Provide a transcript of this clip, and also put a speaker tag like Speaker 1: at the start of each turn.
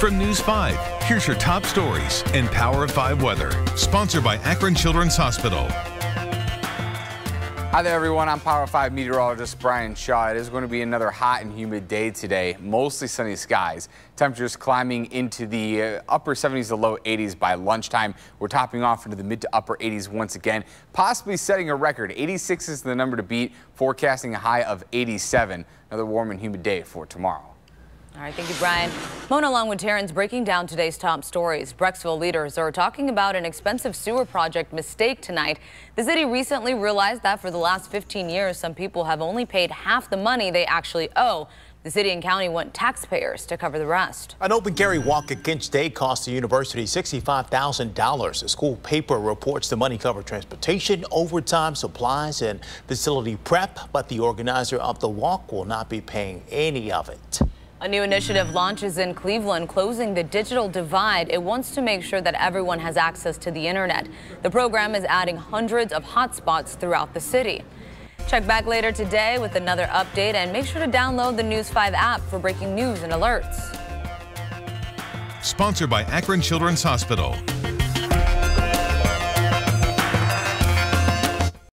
Speaker 1: From News 5, here's your top stories and Power of 5 weather. Sponsored by Akron Children's Hospital.
Speaker 2: Hi there, everyone. I'm Power 5 meteorologist Brian Shaw. It is going to be another hot and humid day today. Mostly sunny skies. Temperatures climbing into the uh, upper 70s to low 80s by lunchtime. We're topping off into the mid to upper 80s once again, possibly setting a record. 86 is the number to beat, forecasting a high of 87. Another warm and humid day for tomorrow.
Speaker 3: All right, thank you, Brian. Mona Longwood Terrans breaking down today's top stories. Brecksville leaders are talking about an expensive sewer project mistake tonight. The city recently realized that for the last 15 years, some people have only paid half the money they actually owe. The city and county want taxpayers to cover the rest.
Speaker 4: An open carry walk Kent State cost the university $65,000. The school paper reports the money covered transportation, overtime, supplies, and facility prep, but the organizer of the walk will not be paying any of it.
Speaker 3: A new initiative launches in Cleveland, closing the digital divide. It wants to make sure that everyone has access to the internet. The program is adding hundreds of hotspots throughout the city. Check back later today with another update and make sure to download the News 5 app for breaking news and alerts.
Speaker 1: Sponsored by Akron Children's Hospital.